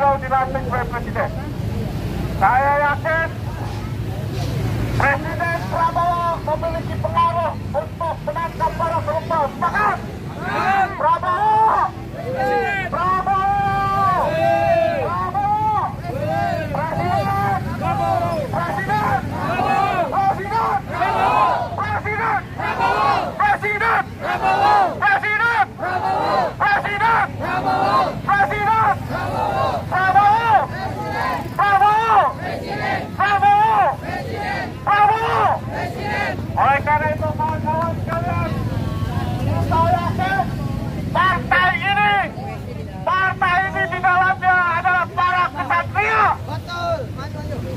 beliau dilantik oleh Presiden. Saya yakin Presiden Prabowo memiliki pengaruh untuk menangkap para koruptor. Sepakat? Prabowo! Prabowo! Prabowo! Presiden! Presiden! Presiden! Presiden! Presiden! Presiden! Presiden! Presiden! Prabowo! Prabowo! Prabowo! Prabowo! Oleh karena itu kawan-kawan sekalian, saya yakin partai ini, partai ini di dalamnya adalah para kesatria,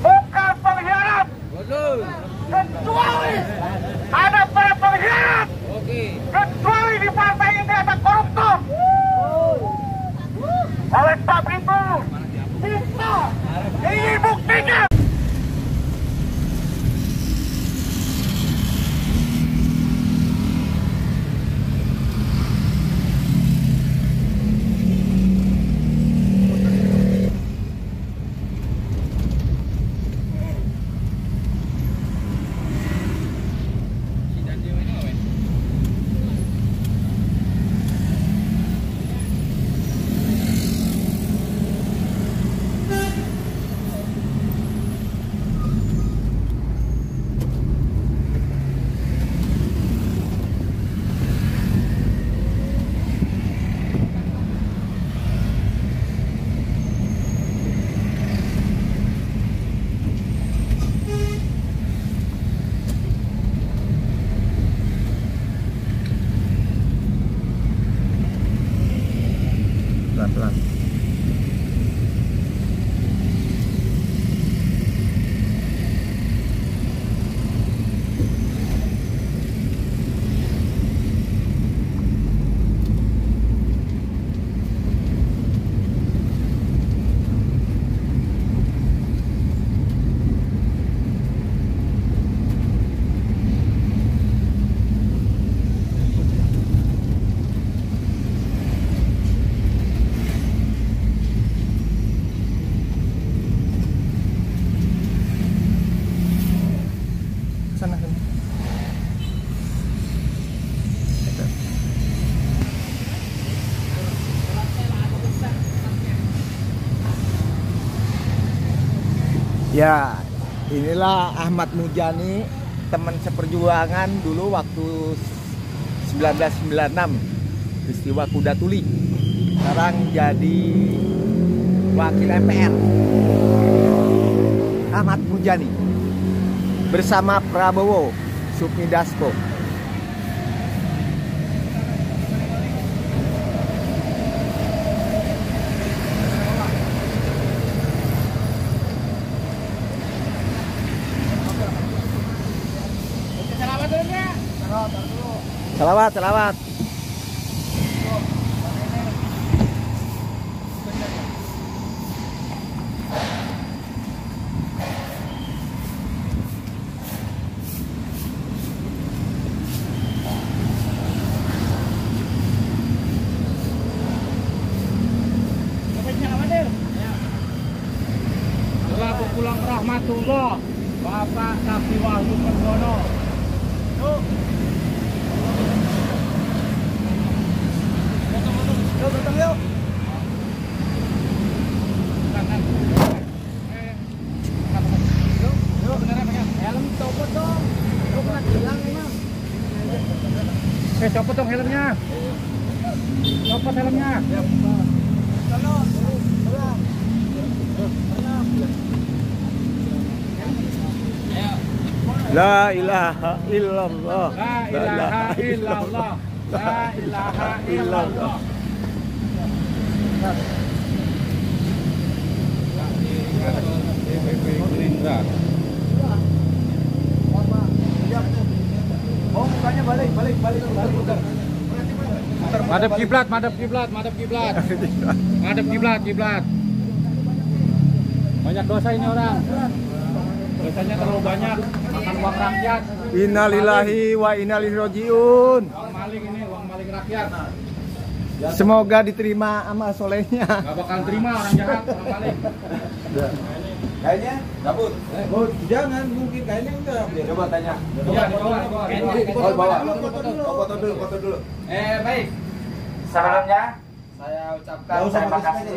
bukan pengkhianat. Kecuali ada para pengkhianat, kecuali di partai ini ada koruptor. Oleh sebab itu, kita ingin Ya, inilah Ahmad Mujani, teman seperjuangan dulu waktu 1996 peristiwa kuda tuli. Sekarang jadi wakil MPR. Ahmad Mujani bersama Prabowo Sumidasko. Salawat, salawat. Selaku pulang rahmatullah Bapak Nabi Wahyu Perdono Yuk Yuk datang yuk Helm copot dong Lu kena hilang ini Eh copot dong helmnya Copot helmnya La ilaha illallah. La ilaha illallah La ilaha illallah Oh, mukanya balik, balik, balik, balik. Madep kiblat, madep kiblat, madep kiblat. Madep kiblat, kiblat. Banyak dosa ini orang. Dosanya terlalu banyak. Makan uang rakyat. Innalillahi wa inna ilaihi rajiun. Uang maling ini, uang maling rakyat. Semoga diterima amal solehnya. Gak bakal terima orang jahat, orang maling. Kayaknya cabut. Oh, jangan mungkin kayaknya enggak. Coba tanya. Iya, di bawah, di bawah. Oh, bawa. Oh, foto dulu, foto dulu. Eh, baik. Sebelumnya saya ucapkan terima kasih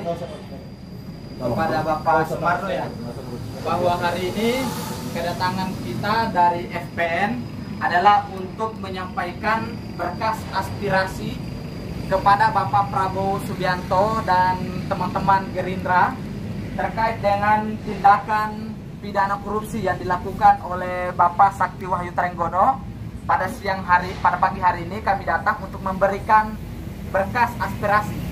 kepada Bapak Sumarno ya bahwa hari ini kedatangan kita dari FPN adalah untuk menyampaikan berkas aspirasi kepada Bapak Prabowo Subianto dan teman-teman Gerindra terkait dengan tindakan pidana korupsi yang dilakukan oleh Bapak Sakti Wahyu Trenggono pada siang hari pada pagi hari ini kami datang untuk memberikan berkas aspirasi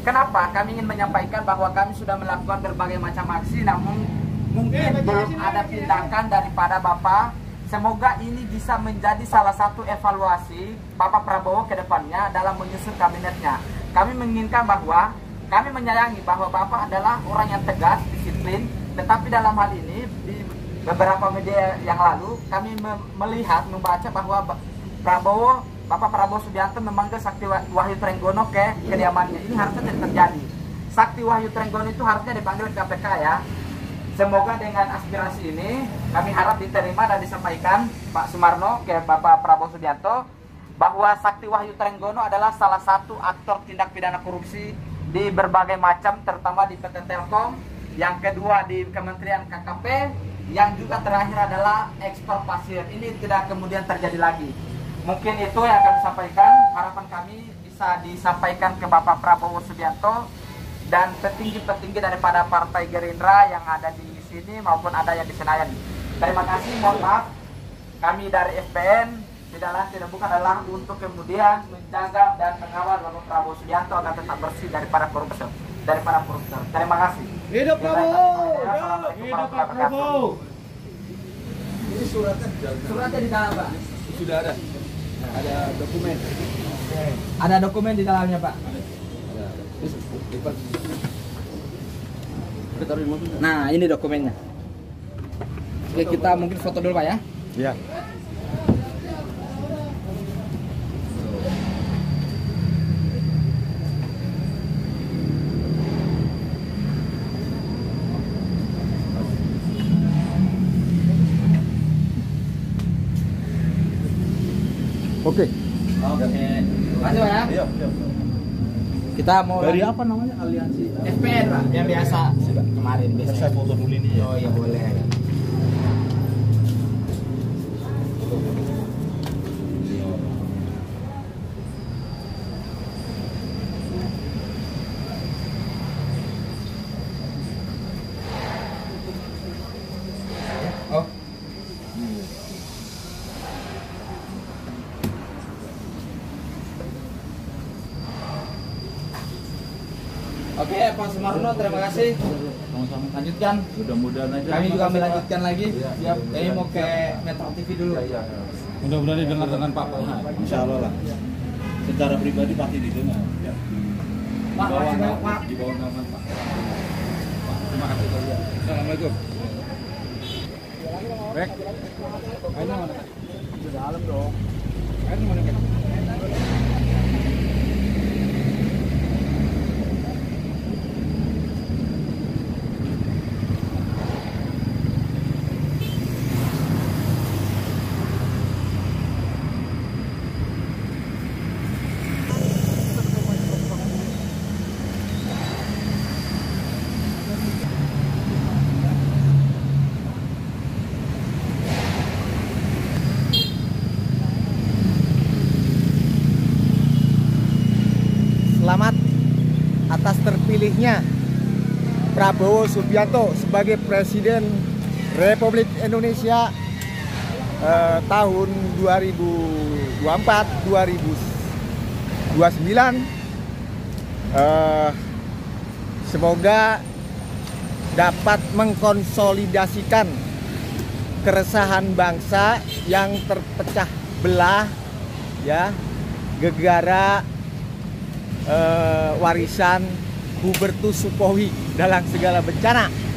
Kenapa? Kami ingin menyampaikan bahwa kami sudah melakukan berbagai macam aksi namun mungkin belum ada tindakan daripada Bapak. Semoga ini bisa menjadi salah satu evaluasi Bapak Prabowo ke depannya dalam menyusun kabinetnya. Kami menginginkan bahwa kami menyayangi bahwa Bapak adalah orang yang tegas, disiplin, tetapi dalam hal ini di beberapa media yang lalu kami me- melihat membaca bahwa Ba- Prabowo Bapak Prabowo Subianto memanggil Sakti Wah- Wahyu Trenggono ke kediamannya. Ini harusnya tidak terjadi. Sakti Wahyu Trenggono itu harusnya dipanggil KPK ya. Semoga dengan aspirasi ini kami harap diterima dan disampaikan Pak Sumarno ke Bapak Prabowo Subianto bahwa Sakti Wahyu Trenggono adalah salah satu aktor tindak pidana korupsi di berbagai macam terutama di PT Telkom, yang kedua di Kementerian KKP, yang juga terakhir adalah ekspor pasir. Ini tidak kemudian terjadi lagi. Mungkin itu yang kami sampaikan. Harapan kami bisa disampaikan ke Bapak Prabowo Subianto dan petinggi-petinggi daripada Partai Gerindra yang ada di sini maupun ada yang di Senayan. Terima kasih, mohon maaf. Kami dari FPN tidak lain tidak bukan adalah untuk kemudian menjaga dan mengawal Bapak Prabowo Subianto agar tetap bersih daripada korupsi. Daripada koruptor. Terima kasih. Hidup Prabowo! Hidup Prabowo! Ini suratnya di dalam. Suratnya di dalam, Pak. Sudah ada. Ada dokumen. Ada dokumen di dalamnya, Pak. Nah, ini dokumennya. Oke, kita mungkin foto dulu, Pak ya. Ya. Oke. Oke. Lanjut ya. Iya, iya. Kita mau Dari apa namanya? Aliansi. FPN, Pak. Yang biasa sudah kemarin biasa. Saya foto dulu ini ya. Oh iya boleh. Oh. Oke, Pak Sumarno, terima kasih. Sama-sama. Lanjutkan. Mudah-mudahan aja. Kami juga Pak. melanjutkan lagi. Iya. Siap. Ini mau ke Metro TV dulu. Iya, iya. Mudah-mudahan didengar dengan Pak Pak. Insya Allah lah. Secara pribadi pasti didengar. Ya. Pak, Di bawah nama- Pak. Di bawah nama Pak. Pak, Terima kasih. Assalamualaikum. Rek. Kayaknya mana? Di dalam dong. Kayaknya mana terpilihnya Prabowo Subianto sebagai Presiden Republik Indonesia eh, tahun 2024 2029 eh, semoga dapat mengkonsolidasikan keresahan bangsa yang terpecah belah ya gegara eh, warisan Hubertus Supohi dalam segala bencana.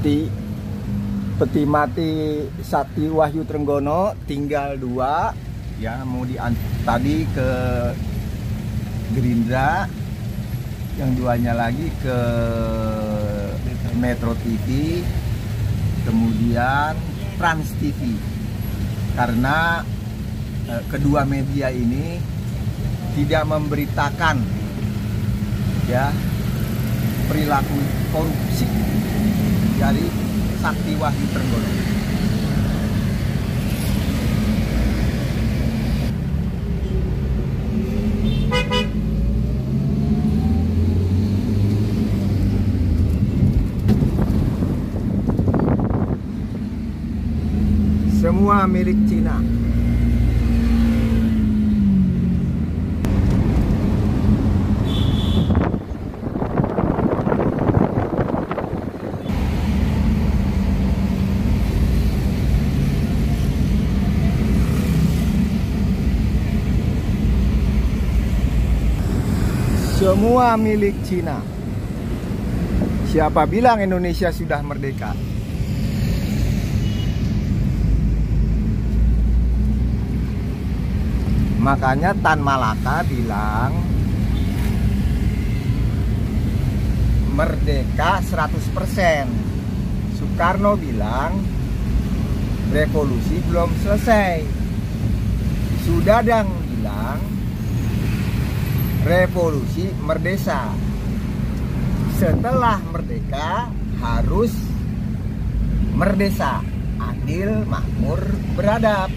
peti peti mati Sakti Wahyu Trenggono tinggal dua. Ya mau di tadi ke Gerindra yang duanya lagi ke Metro TV kemudian Trans TV karena eh, kedua media ini tidak memberitakan ya perilaku korupsi. Dari Sakti Wahyu Trenggono. Semua milik Cina. Semua milik Cina. Siapa bilang Indonesia sudah merdeka? Makanya Tan Malaka bilang merdeka 100%. Soekarno bilang revolusi belum selesai. Sudadang bilang revolusi merdesa. Setelah merdeka harus merdesa, adil, makmur, beradab.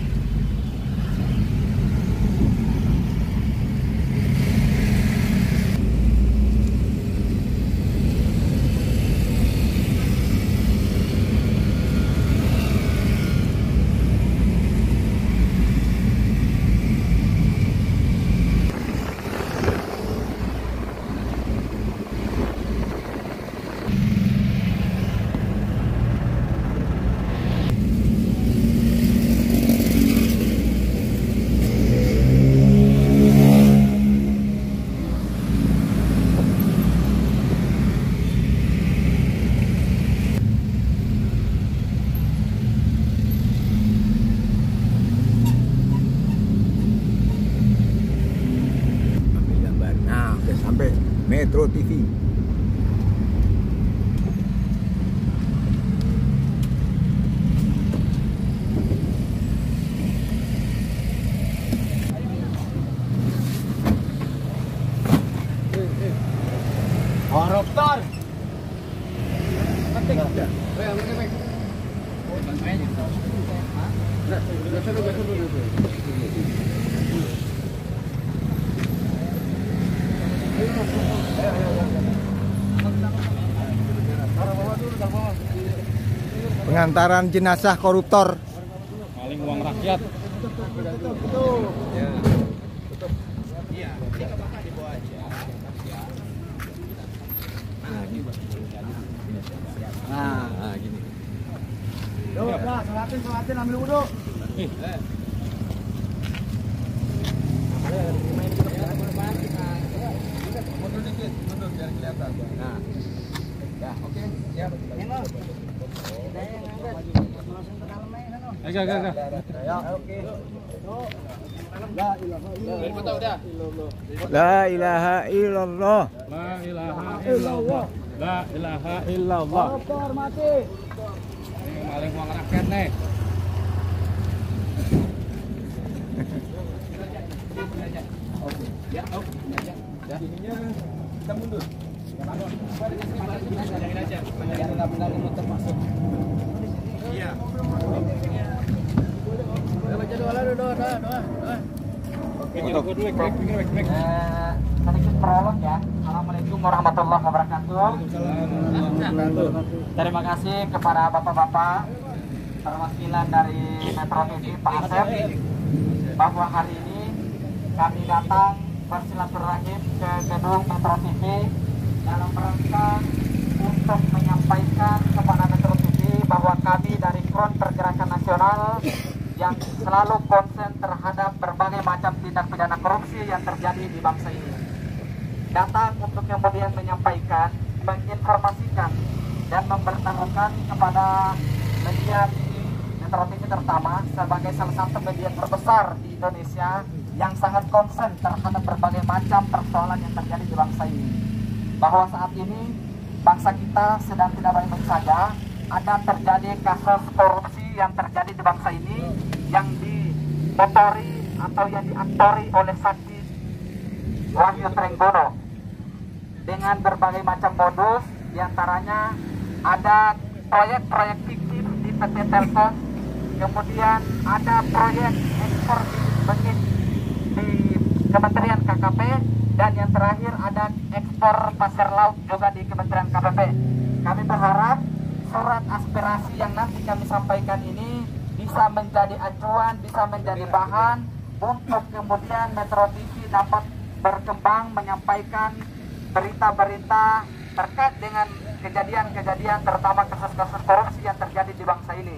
ambil gambar nah udah sampai Metro TV Koruptor. Pengantaran jenazah koruptor Maling uang rakyat. Nah, gini. Duh, dah, selatin, selatin, ambil wudhu. Mundur dikit, mundur biar kelihatan. Nah. Ya, oke. Siap. Agak, agak, agak. Ya, oke. La ilaha illallah La ilaha illallah. La ilaha illallah. Koruptor mati. Ini maling uang rakyat nih. Ininya kita mundur. Sedikit prolog ya. Assalamualaikum warahmatullahi wabarakatuh. Terima kasih kepada bapak-bapak perwakilan dari Metro TV Pak Asep bahwa hari ini kami datang bersilaturahim ke gedung Metro TV dalam rangka untuk menyampaikan kepada Metro TV bahwa kami dari Front Pergerakan Nasional yang selalu konsen terhadap berbagai macam tindak pidana korupsi yang terjadi di bangsa ini. Datang untuk kemudian menyampaikan, menginformasikan dan memberitahukan kepada media Metro TV terutama sebagai salah satu media terbesar di Indonesia yang sangat konsen terhadap berbagai macam persoalan yang terjadi di bangsa ini. Bahwa saat ini bangsa kita sedang tidak baik-baik saja, ada terjadi kasus korupsi yang terjadi di bangsa ini yang dimotori atau yang diaktori oleh Sakti Wahyu Trenggono. Dengan berbagai macam modus di antaranya ada proyek-proyek fiktif di PT Telkom kemudian ada proyek ekspor bibit di Kementerian KKP dan yang terakhir ada ekspor pasir laut juga di Kementerian KPP kami berharap surat aspirasi yang nanti kami sampaikan ini bisa menjadi acuan, bisa menjadi bahan untuk kemudian Metro TV dapat berkembang menyampaikan berita-berita terkait dengan kejadian-kejadian terutama kasus-kasus korupsi yang terjadi di bangsa ini.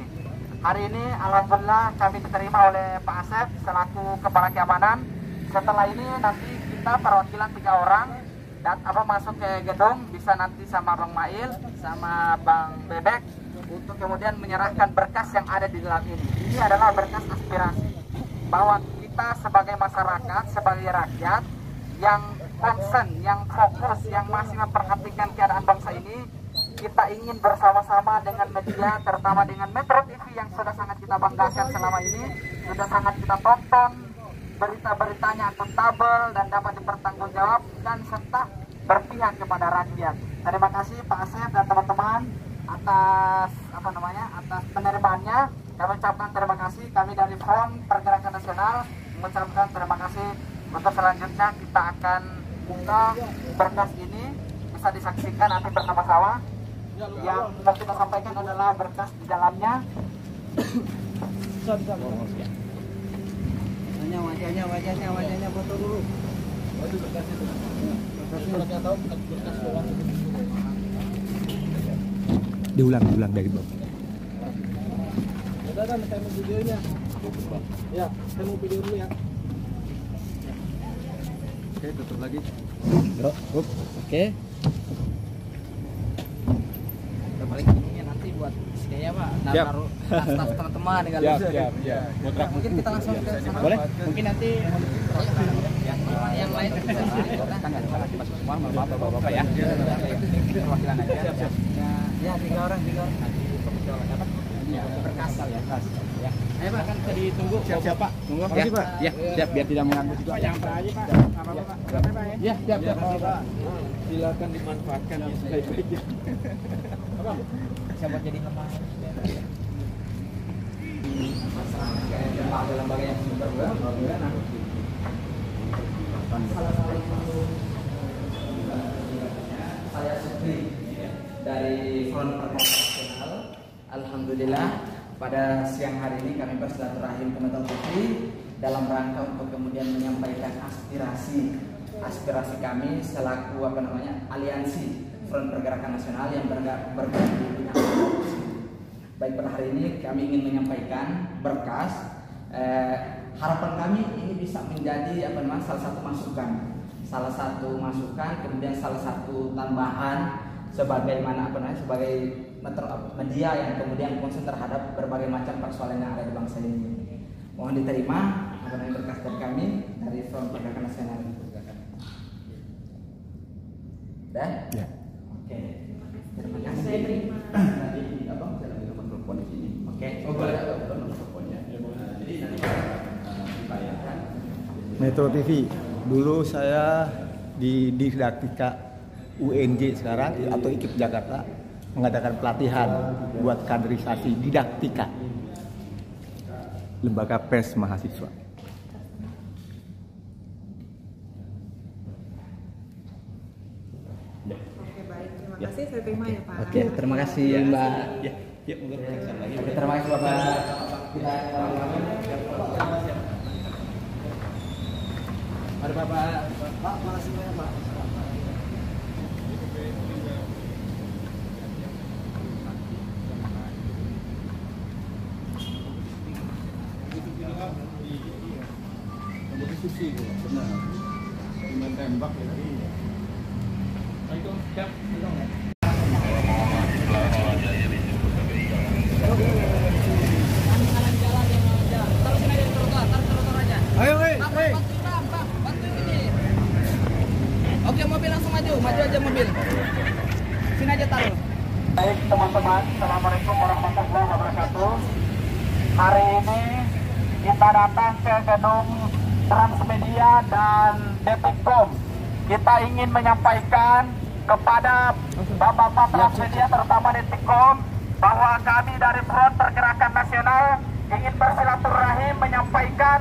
Hari ini Alhamdulillah kami diterima oleh Pak Asep selaku Kepala Keamanan. Setelah ini nanti kita perwakilan tiga orang dan apa masuk ke gedung bisa nanti sama Bang Mail sama Bang Bebek untuk kemudian menyerahkan berkas yang ada di dalam ini. Ini adalah berkas aspirasi bahwa kita sebagai masyarakat, sebagai rakyat yang concern, yang fokus, yang masih memperhatikan keadaan bangsa ini, kita ingin bersama-sama dengan media, terutama dengan Metro TV yang sudah sangat kita banggakan selama ini, sudah sangat kita tonton, berita-beritanya akuntabel dan dapat dipertanggungjawabkan serta berpihak kepada rakyat. Terima kasih Pak Asep dan teman-teman atas apa namanya atas penerimaannya. Kami ucapkan terima kasih. Kami dari Front Pergerakan Nasional mengucapkan terima kasih. Untuk selanjutnya kita akan buka berkas ini bisa disaksikan nanti bersama-sama. Yang mau kita sampaikan adalah berkas di dalamnya. Wajahnya, wajahnya, wajahnya, wajahnya foto dulu. Diulang, diulang dari bawah. Udah kan, saya mau videonya. Ya, saya mau video dulu ya. Oke, tutup lagi. Oke. Udah paling ini nanti buat kayak Pak. Nah, taruh tas-tas teman-teman dengan Siap, siap, siap. Mungkin kita langsung ke sana. Boleh? Mungkin nanti yang, yang lain kita kan nggak ada pas semua mau apa bapak ya perwakilan aja. Ya, ya tiga orang tiga orang. Ya, berkas ya ya. Ayo pak kan tadi tunggu siap siap Pak. Tunggu ya, kasih Pak. ya siap. Biar tidak mengganggu juga. Pak, yang aja Pak. Apa apa Pak? Ya. ya siap siap. Pak. Silakan dimanfaatkan. Yang sebaik-baiknya. Siap buat jadi lemah sudah berguna saya Sukri dari Front Pergerakan Nasional. Alhamdulillah pada siang hari ini kami bersilaturahim Metro TV dalam rangka untuk kemudian menyampaikan aspirasi aspirasi kami selaku apa namanya aliansi Front Pergerakan Nasional yang bergerak bergerak di bidang. Baik pada hari ini kami ingin menyampaikan berkas eh, harapan kami ini bisa menjadi apa namanya salah satu masukan salah satu masukan kemudian salah satu tambahan sebagaimana apa namanya sebagai media yang kemudian konsen terhadap berbagai macam persoalan yang ada di bangsa ini mohon diterima apa namanya berkas dari kami dari Front Pergerakan Nasional dan Ya. oke terima kasih nanti abang bisa ambil nomor telepon di sini oke oh boleh nomor teleponnya jadi nanti uh, dibayarkan Metro TV. Dulu saya di Didaktika UNJ sekarang atau IKIP Jakarta mengadakan pelatihan buat kaderisasi didaktika lembaga pers mahasiswa. Oke baik, terima kasih. Saya terima ya Pak. Oke, terima kasih Mbak. Ya, ya lagi. Terima kasih Bapak. Kita Mari Bapak. Pak, makasih banyak Pak. Baik teman-teman, Assalamualaikum warahmatullahi wabarakatuh. Hari ini kita datang ke gedung Transmedia dan Detikcom. Kita ingin menyampaikan kepada Bapak-Bapak Transmedia terutama Detikcom bahwa kami dari Front Pergerakan Nasional ingin bersilaturahim menyampaikan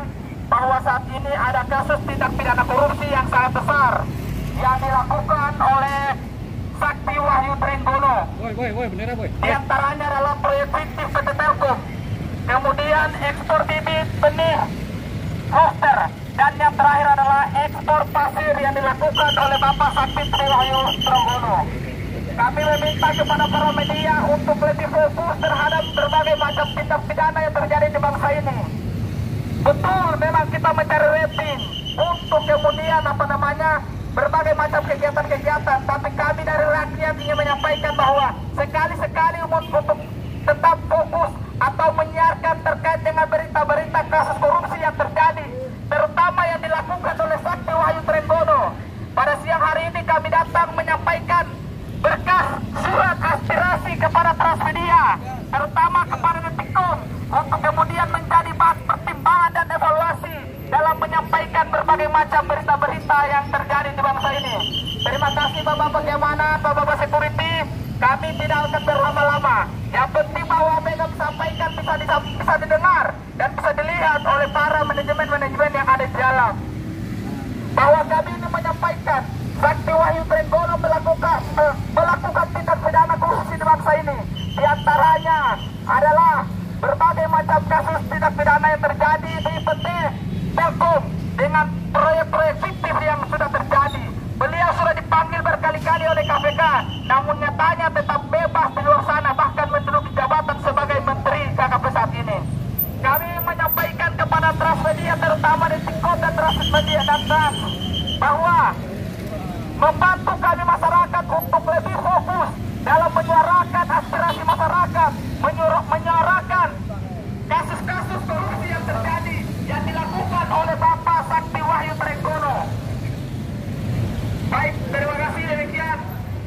bahwa saat ini ada kasus tindak pidana korupsi yang sangat besar yang dilakukan oleh Sakti Wahyu Trenggono. Woi, woi, woi, bendera, woi. Di antaranya adalah proyek fiktif PT Telkom, kemudian ekspor bibit benih roster, dan yang terakhir adalah ekspor pasir yang dilakukan oleh Bapak Sakti Triwahyu Trenggono. Kami meminta kepada para media untuk lebih fokus terhadap berbagai macam tindak pidana yang terjadi di bangsa ini. Betul, memang kita mencari rating untuk kemudian apa namanya berbagai macam kegiatan-kegiatan. Tapi kami dari rakyat ingin menyampaikan bahwa sekali-sekali untuk tetap fokus atau menyiarkan terkait dengan berita-berita kasus korupsi yang terjadi, terutama yang dilakukan oleh Sakti Wahyu Trenggono. Pada siang hari ini kami datang menyampaikan berkas surat aspirasi kepada Transmedia, terutama kepada Detikcom, untuk kemudian menjadi bahan pertimbangan dan evaluasi dalam menyampaikan berbagai macam berita-berita yang terjadi di bangsa ini. Terima kasih Bapak bagaimana Bapak-Bapak security, kami tidak akan berlama-lama. Yang penting bahwa apa yang kami sampaikan bisa, bisa didengar dan bisa dilihat oleh para manajemen-manajemen yang ada di dalam bahwa kami ini menyampaikan Sakti Wahyu Trenggono melakukan eh, melakukan tindak pidana korupsi di bangsa ini. Di antaranya adalah macam kasus tindak pidana yang terjadi di PT Telkom dengan proyek-proyek fiktif yang sudah terjadi. Beliau sudah dipanggil berkali-kali oleh KPK, namun nyatanya tetap bebas di luar sana, bahkan menduduki jabatan sebagai Menteri KKP saat ini. Kami menyampaikan kepada Transmedia terutama di Tiktok dan Transmedia dan Trans bahwa membantu kami masyarakat untuk lebih fokus dalam menyuarakan aspirasi masyarakat, menyuruh, menyuarakan kasus-kasus korupsi yang terjadi yang dilakukan oleh Bapak Wahyu Trenggono. Baik, terima kasih demikian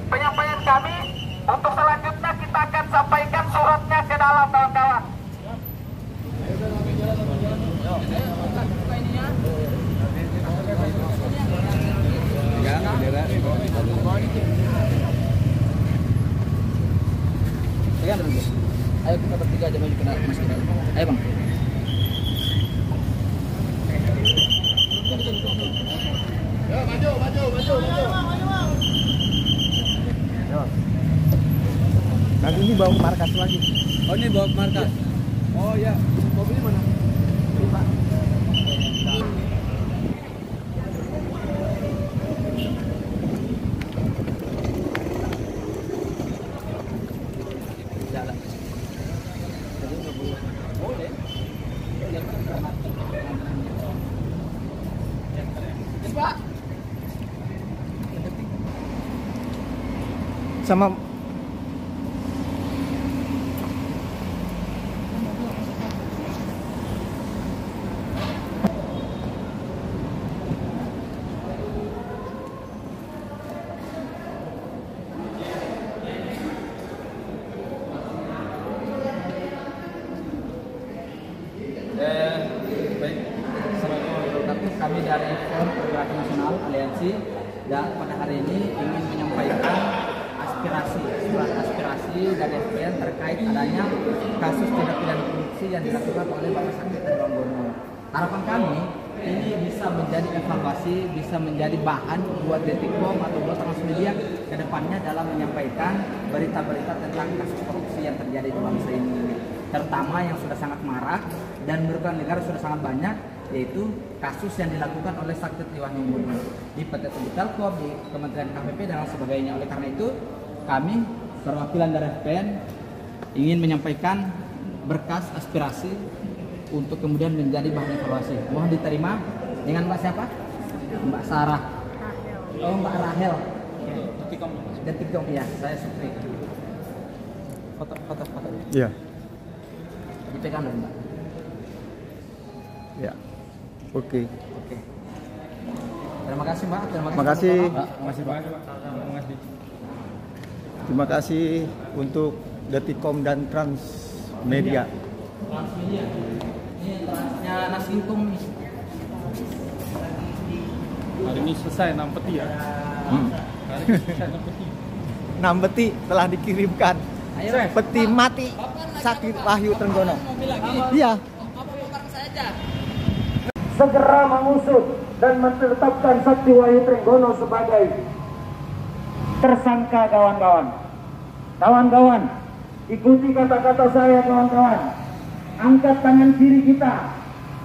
penyampaian kami. Untuk selanjutnya kita akan sampaikan suratnya ke dalam kawan-kawan. Ayo kita bertiga aja maju ke mas kita. Ayo bang. Nanti ini bawa ke markas lagi. Oh ini bawa ke markas. Oh ya, mobilnya mana? Jalan. Boleh. Pak. Sama Eh. Kami dari Front Pergerakan Nasional Aliansi dan pada hari ini ingin menyampaikan aspirasi, surat aspirasi dari FPN terkait adanya kasus tindak pidana korupsi yang dilakukan oleh Bapak Sakti Trenggono. Harapan kami ini bisa menjadi evaluasi, bisa menjadi bahan buat Detikcom atau buat Transmedia ke depannya dalam menyampaikan berita-berita tentang kasus korupsi yang terjadi di bangsa ini terutama yang sudah sangat marak dan merugikan negara sudah sangat banyak yaitu kasus yang dilakukan oleh Sakti Triwahyu Murni di PT Telkom, di Kementerian KPP dan sebagainya. Oleh karena itu kami perwakilan dari FPN ingin menyampaikan berkas aspirasi untuk kemudian menjadi bahan evaluasi. Mohon diterima dengan Mbak siapa? Mbak Sarah. Oh Mbak Rahel. Detikcom ya, saya Supri. Foto, foto, foto. Iya. Dipegang dulu Mbak. Ya. Oke. Oke. Terima kasih Mbak. Terima kasih. Mbak. Makasih Pak. Makasih. Terima kasih untuk Detikom dan Transmedia. Transmedia. Ini transnya Nasingkum nih. Hari ini selesai 6 peti ya. Hmm. Hari ini selesai 6 peti. 6 peti telah dikirimkan. Ayo, Peti mati Sakti Wahyu Trenggono. Iya. Segera mengusut dan menetapkan Sakti Wahyu Trenggono sebagai tersangka kawan-kawan. Kawan-kawan, ikuti kata-kata saya kawan-kawan. Angkat tangan kiri kita.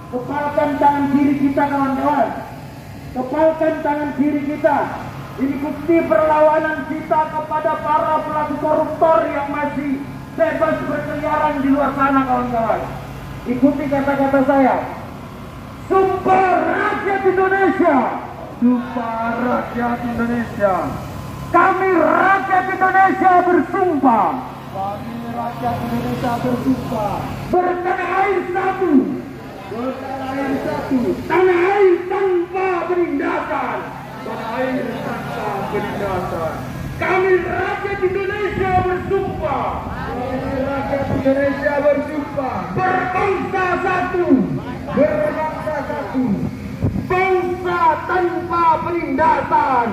Kepalkan tangan kiri kita kawan-kawan. Kepalkan tangan kiri kita. Ini bukti perlawanan kita kepada para pelaku koruptor yang masih bebas berkeliaran di luar sana kawan-kawan. Ikuti kata-kata saya. Sumpah rakyat Indonesia. Sumpah rakyat Indonesia. Kami rakyat Indonesia bersumpah. Kami rakyat Indonesia bersumpah. Bertanah air satu. Bertanah air satu. Tanah air tanpa penindakan. Tanah air tanpa penindakan. Kami rakyat Indonesia bersumpah. Kami rakyat Indonesia bersumpah. Berbangsa satu. Berbangsa satu. Bangsa tanpa penindasan.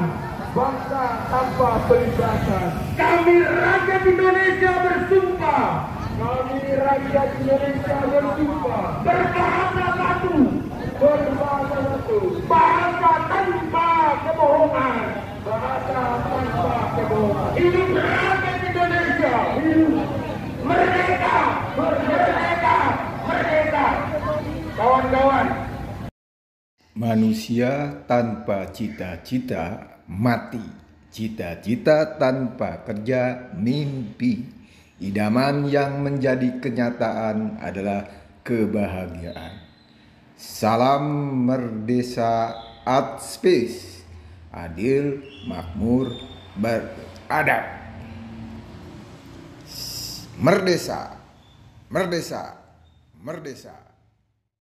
Bangsa tanpa penindasan. Kami rakyat Indonesia bersumpah. Kami rakyat Indonesia bersumpah. Berbahasa satu. Berbahasa satu. Bahasa tanpa kebohongan. Bahasa tanpa kebohongan. Hidup rakyat Indonesia. Hidup merdeka. Merdeka. Merdeka. Kawan-kawan, Manusia tanpa cita-cita mati. Cita-cita tanpa kerja mimpi. Idaman yang menjadi kenyataan adalah kebahagiaan. Salam Merdesa Art Space. Adil, makmur, beradab. Merdesa, merdesa, merdesa.